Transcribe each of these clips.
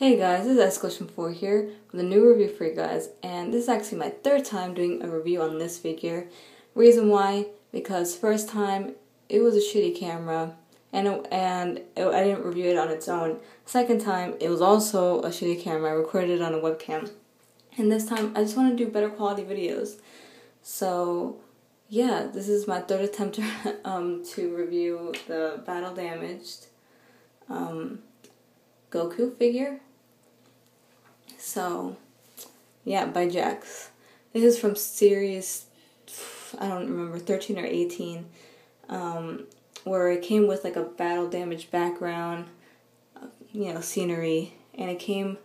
Hey guys, this is Escalation 4 here with a new review for you guys, and this is actually my third time doing a review on this figure. Reason why? Because first time it was a shitty camera, and it, and it, I didn't review it on its own. Second time it was also a shitty camera. I recorded it on a webcam, and this time I just want to do better quality videos. So yeah, this is my third attempt to, um, to review the battle damaged um, Goku figure so, yeah, by Jakks. This is from series, I don't remember, 13 or 18, um, where it came with like a battle damage background, you know, scenery, and it came,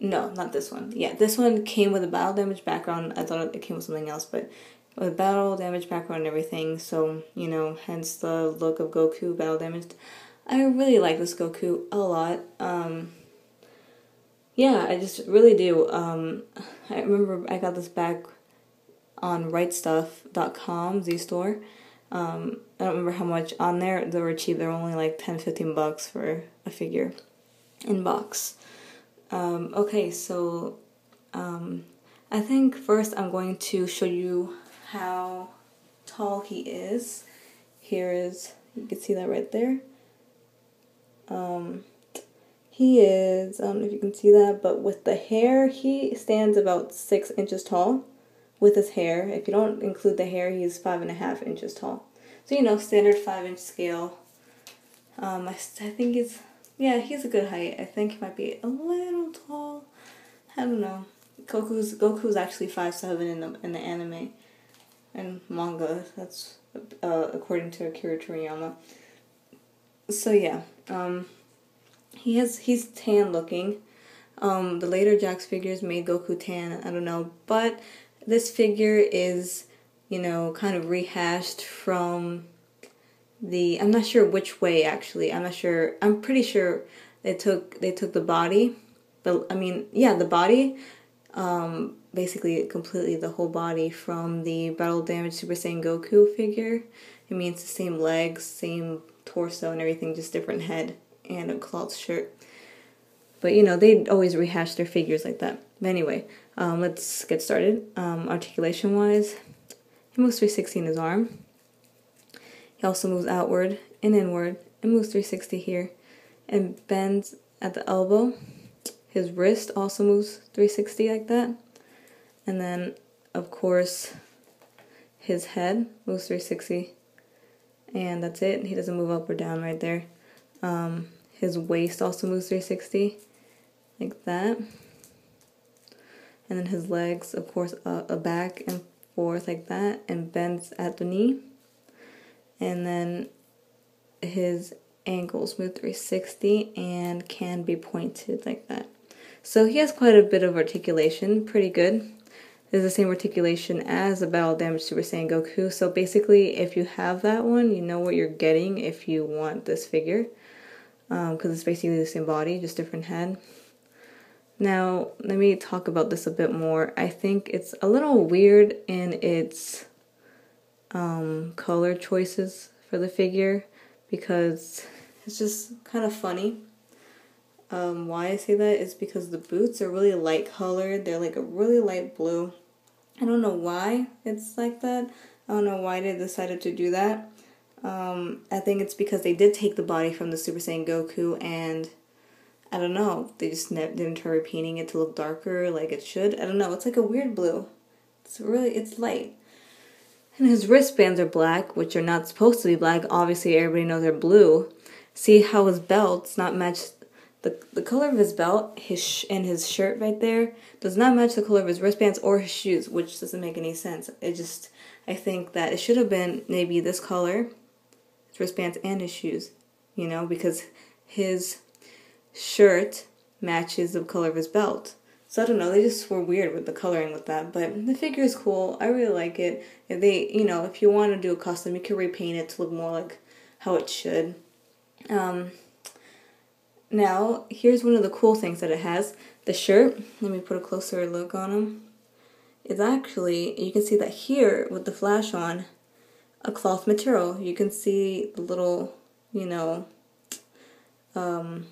no, not this one. Yeah, this one came with a battle damage background. I thought it came with something else, but with battle damage background and everything, so, you know, hence the look of Goku battle damaged. I really like this Goku a lot. Um, yeah, I just really do. Um, I remember I got this back on rightstuf.com, Z store. Um, I don't remember how much on there. They were cheap. They were only like 10, 15 bucks for a figure in box. Um, okay, so um, I think first I'm going to show you how tall he is. Here is, you can see that right there. Um, he is, I don't know if you can see that, but with the hair, he stands about six inches tall with his hair. If you don't include the hair, he's five and a half inches tall. So, you know, standard five inch scale. Um, I, I think he's, yeah, he's a good height. I think he might be a little tall. I don't know. Goku's Goku's actually five seven in the in the anime and manga. That's uh, according to Akira Toriyama. So yeah, um, he has he's tan looking. Um, the later Jakks figures made Goku tan. I don't know, but this figure is you know kind of rehashed from the. I'm not sure which way actually. I'm not sure. I'm pretty sure they took they took the body. The I mean yeah the body. Um, basically completely the whole body from the battle damage Super Saiyan Goku figure. It means the same legs, same torso and everything, just different head and a cloth shirt. But you know, they always rehash their figures like that. But anyway, um, let's get started. Um, articulation wise, he moves 360 in his arm. He also moves outward and inward and moves 360 here and bends at the elbow. His wrist also moves 360 like that. And then, of course, his head moves 360. And that's it. He doesn't move up or down right there. Um, his waist also moves 360, like that. And then his legs, of course, uh, back and forth like that, and bends at the knee. And then his ankles move 360 and can be pointed like that. So he has quite a bit of articulation, pretty good. Is the same articulation as the Battle Damage Super Saiyan Goku. So basically, if you have that one, you know what you're getting if you want this figure because um, it's basically the same body, just different head. Now, let me talk about this a bit more. I think it's a little weird in its um, color choices for the figure because it's just kind of funny. Um, why I say that is because the boots are really light colored. They're like a really light blue. I don't know why it's like that. I don't know why they decided to do that. Um, I think it's because they did take the body from the Super Saiyan Goku and I don't know, they just didn't try repainting it to look darker like it should. I don't know, it's like a weird blue. It's really, it's light. And his wristbands are black, which are not supposed to be black. Obviously, everybody knows they're blue. See how his belt's not match the the color of his belt, his sh- and his shirt right there does not match the color of his wristbands or his shoes, which doesn't make any sense. It just I think that it should have been maybe this color wristbands and his shoes, you know, because his shirt matches the color of his belt. So I don't know, they just were weird with the coloring with that, but the figure is cool. I really like it. If they, you know, if you want to do a custom, you can repaint it to look more like how it should. Um, now, here's one of the cool things that it has. The shirt, let me put a closer look on him, is actually, you can see that here with the flash on, a cloth material. You can see the little, you know, um,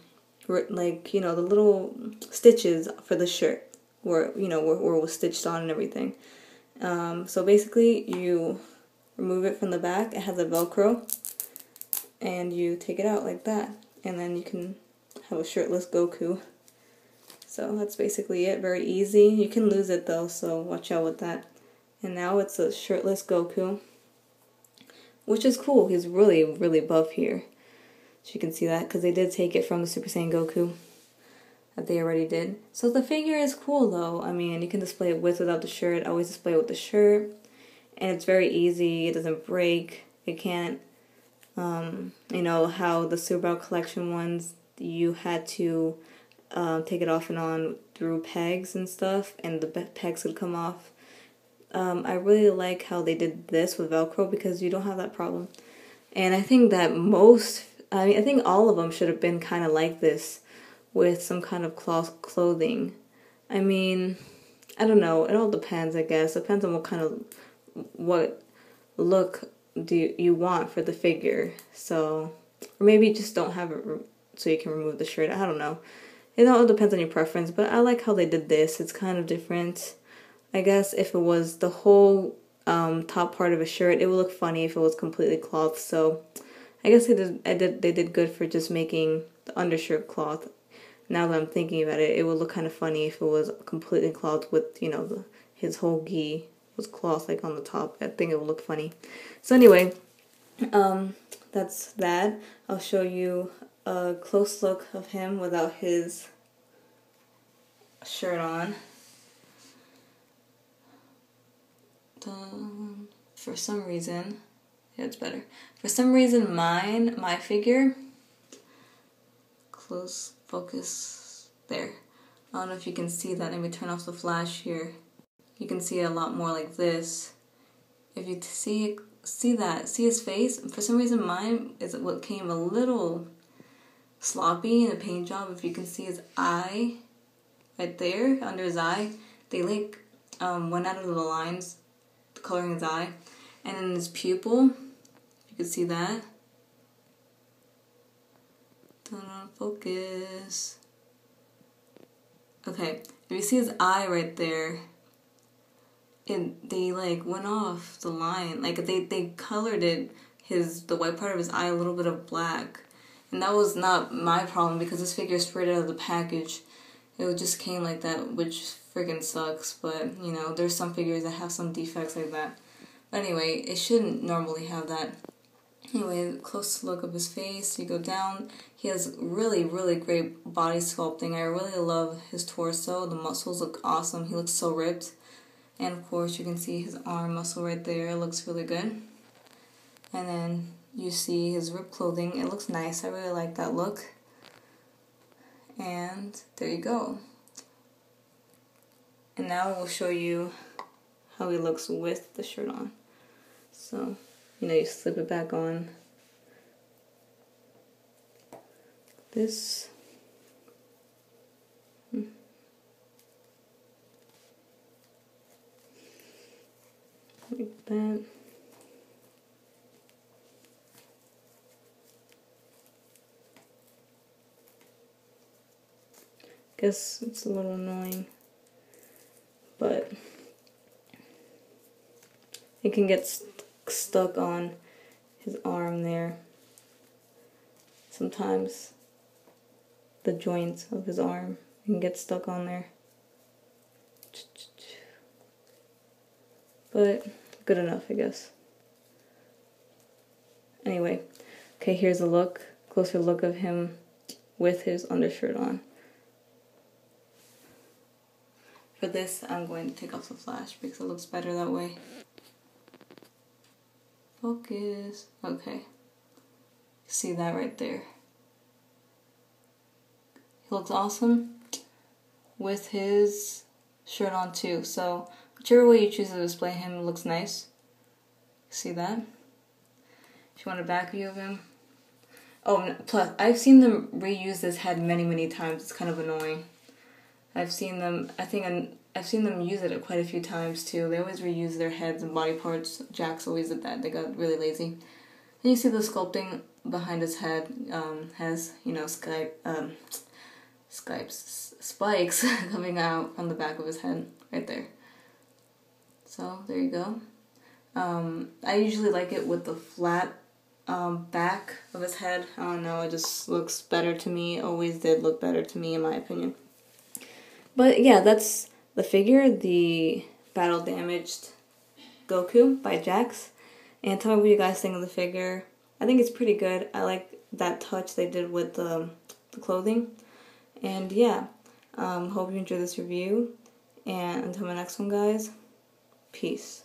like you know the little stitches for the shirt where you know where, where it was stitched on and everything. Um, so basically, you remove it from the back. It has a Velcro, and you take it out like that, and then you can have a shirtless Goku. So that's basically it. Very easy. You can lose it though, so watch out with that. And now it's a shirtless Goku, which is cool. He's really, really buff here. So you can see that because they did take it from the Super Saiyan Goku that they already did. So the figure is cool though. I mean, you can display it with without the shirt. I always display it with the shirt. And it's very easy. It doesn't break. It can't, um, you know, how the Super Subaru collection ones, you had to um, take it off and on through pegs and stuff, and the pegs would come off. Um, I really like how they did this with Velcro because you don't have that problem. And I think that most, I mean, I think all of them should have been kind of like this with some kind of cloth clothing. I mean, I don't know. It all depends, I guess. Depends on what kind of, what look do you, want for the figure. So, or maybe just don't have it so you can remove the shirt. I don't know. It all depends on your preference, but I like how they did this. It's kind of different. I guess if it was the whole um, top part of a shirt, it would look funny if it was completely cloth. So I guess they did, I did they did good for just making the undershirt cloth. Now that I'm thinking about it, it would look kind of funny if it was completely cloth with you know the, his whole gi was cloth like on the top. I think it would look funny. So anyway, um, that's that. I'll show you a close look of him without his shirt on. Um, for some reason, yeah, it's better. For some reason, mine, my figure, close focus there. I don't know if you can see that. Let me turn off the flash here. You can see it a lot more like this. If you see see that, see his face. For some reason, mine is what came a little sloppy in the paint job. If you can see his eye right there under his eye, they like um, went out of the lines coloring his eye. And in his pupil, you can see that. Don't focus. Okay, if you see his eye right there, it they like went off the line. Like they they colored it his the white part of his eye a little bit of black. And that was not my problem because this figure is straight out of the package. It just came like that, which freaking sucks. But, you know, there's some figures that have some defects like that. But anyway, it shouldn't normally have that. Anyway, close look of his face. You go down. He has really, really great body sculpting. I really love his torso. The muscles look awesome. He looks so ripped. And of course, you can see his arm muscle right there. It looks really good. And then you see his ripped clothing. It looks nice. I really like that look. And there you go. And now we'll show you how he looks with the shirt on. So, you know, you slip it back on. This. Hmm. Like that. Guess it's a little annoying, but it can get st stuck on his arm there. Sometimes the joints of his arm can get stuck on there. But good enough, I guess. Anyway, okay, here's a look, closer look of him with his undershirt on. For this, I'm going to take off the flash because it looks better that way. Focus. Okay. See that right there. He looks awesome with his shirt on too. So whichever way you choose to display him looks nice. See that? If you want a back view of him. Oh, plus I've seen them reuse this head many, many times. It's kind of annoying. I've seen them. I think i I've seen them use it quite a few times too. They always reuse their heads and body parts. Jakks always did that. They got really lazy. And you see the sculpting behind his head um, has you know sky um, spikes, spikes coming out from the back of his head, right there. So there you go. Um, I usually like it with the flat um, back of his head. I don't know, it just looks better to me. Always did look better to me, in my opinion. But yeah, that's the figure, the battle damaged Goku by Jakks. And tell me what you guys think of the figure. I think it's pretty good. I like that touch they did with the, the clothing. And yeah, um, hope you enjoyed this review. And until my next one, guys, peace.